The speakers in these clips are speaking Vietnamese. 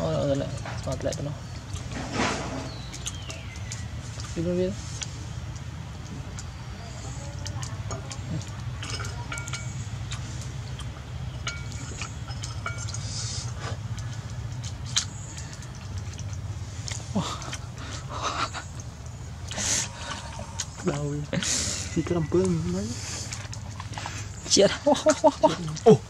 ra cho nó nhầm cho mana mana đang lang lịch nọ đỏ cha thay cao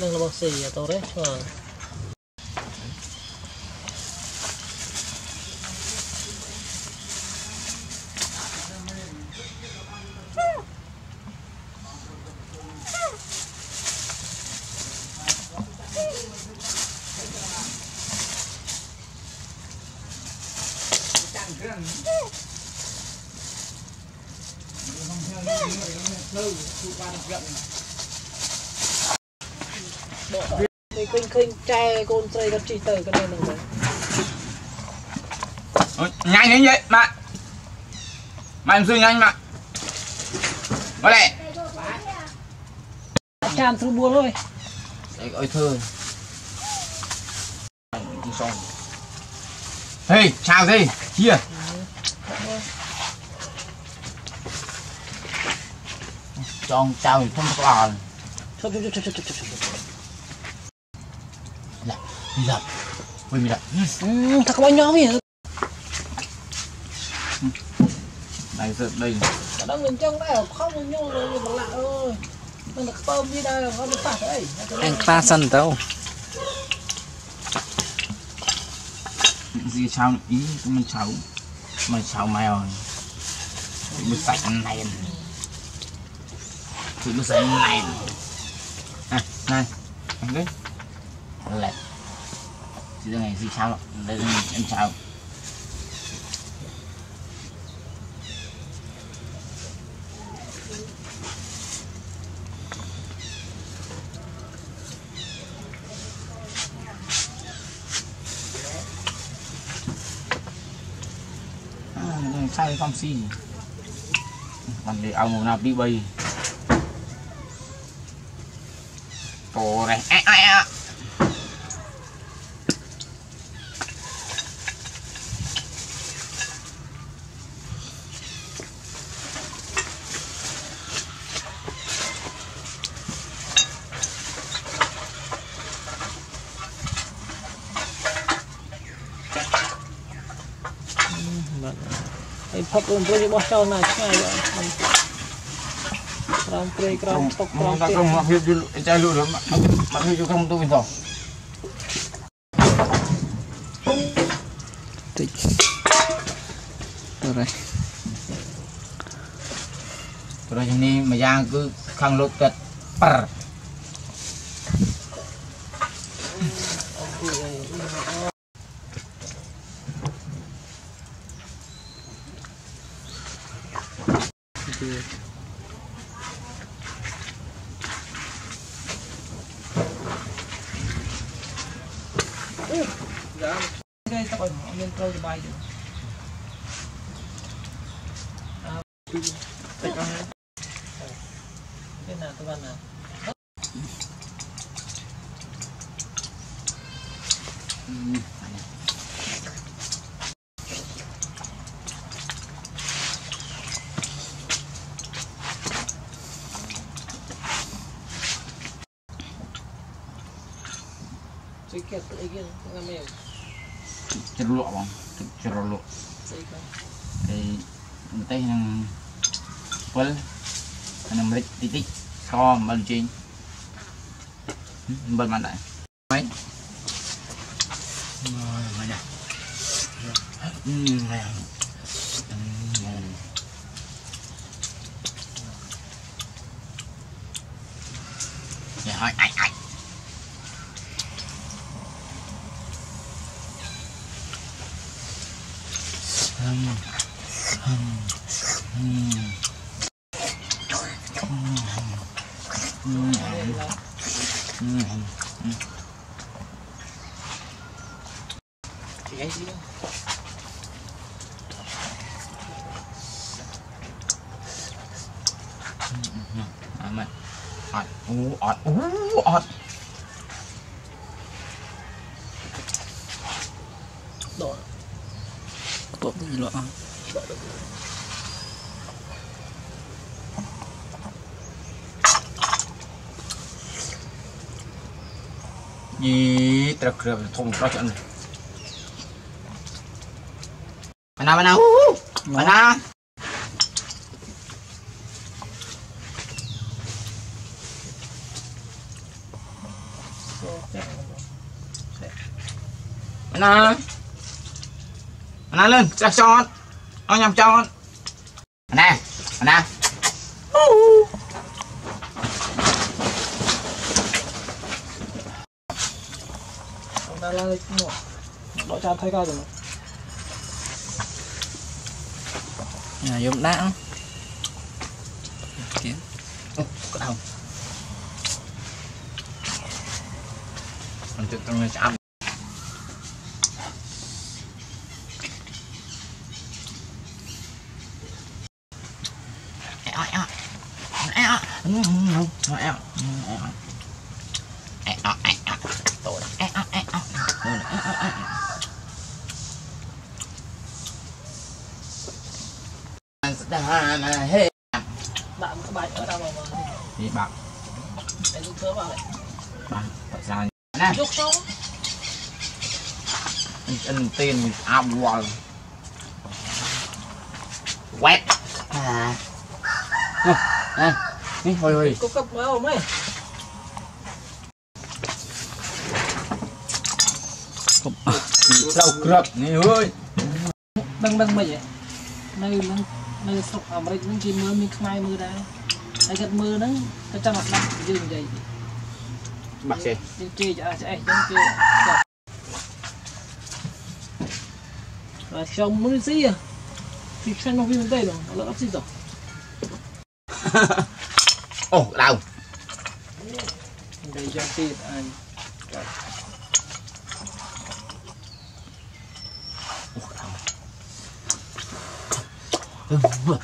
chào bảo lại rơ rơ cái cho kênh Ghiền Mì Gõ Để không bỏ lỡ những video hấp dẫn sĩ à tôi đấy mà này là vậy nhanh vậy nhanh bạn có lẽ. Chan thử buồn thôi. Đấy, ôi thơ Hey, chào gì? Chia. Cho ông chào mình không bò chụp chụp chụp chụp chụp chụp chụp mình ừ thật có bao nhiêu vậy Đây, giờ đây. Đó mình trong đây không bao nhiêu rồi mà lạ ơi mình được tôm đi đây nó được phạt đấy. Anh pha sân tao. Gì chào ý mình chào Mà chào mèo Mình sạch này. Thì nó sạch này. À, này Anh đấy Lẹt thì đây này gì chào Đây em chào sai con xi còn để ông nào đi bay tổ này. À, à, à. ភព7របស់ចោលណាឆ្ងាយបាទក្រំព្រៃក្រំទុកក្រំទីក្រំមកវាចៃលូរមកវាយកក្រំទៅវិញទៅតិចតរ៉េតរ៉េជំនីម្យ៉ាងគឺខាងលោកទឹកប្រ kia dạ cái tao bảo nên câu cho bay được à, cái nào tôi ăn nào Mm-hmm. ណា Saya kira tu lagi dengan mel. ceruluk bang Saya kan. thì teh yang pel yang merik titik so bal cing bal mana mấy? Mana hmm hỏi ai ai Chị ọt đi. ọt Ot. ọt lọ gì trật trật thùng ra trận này. Bạn nào bạn nào? Bạn nào? Bạn nào? này lên chắc cho cho nó nhầm cho nè nè đây là đổ cho thấy coi rồi nhà dùng đá. Kiếm. Có đâu mình chụp trong nó chạm Hey, Bạn ở đâu mà đi bạc Để giúp thớ vào lại. bạc sao nè Dục sâu. anh tiền mình ao wall quét à nè hồi Có cấp mới không ấy? đâu cướp nè ơi Đăng đăng mày vậy? Nơi nơi nơi sọc ở đây những chim mưa mình khai mưa đây. Ai gật mưa đó, cái trăm mặt năm dừng vậy. bạc xe chơi cho ai chạy, đi chơi. Rồi xong muốn gì à? Thì xem nó phim đây rồi, nó lỡ gì rồi. ồ đâu tiền anh.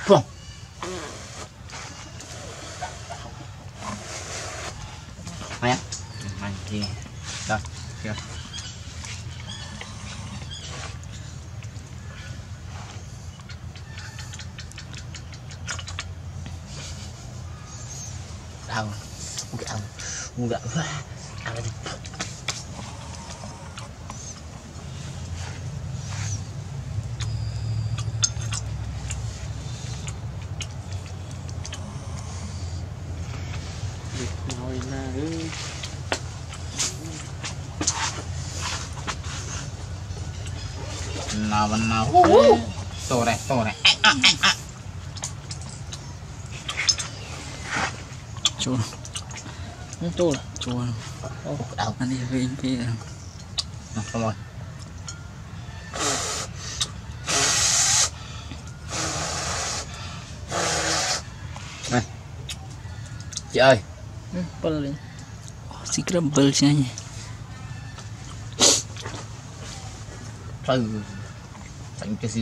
Phong. Mày tahu mungkin ang enggak wah ang lagi nào nào tore tore chua nó chua chua ô đậu anh đi với anh kia. À, không rồi. Này. Chị ơi. Ừ, ờ, bơ lên. Xí cái bơ chứ nhỉ. Trời. Thành cái gì?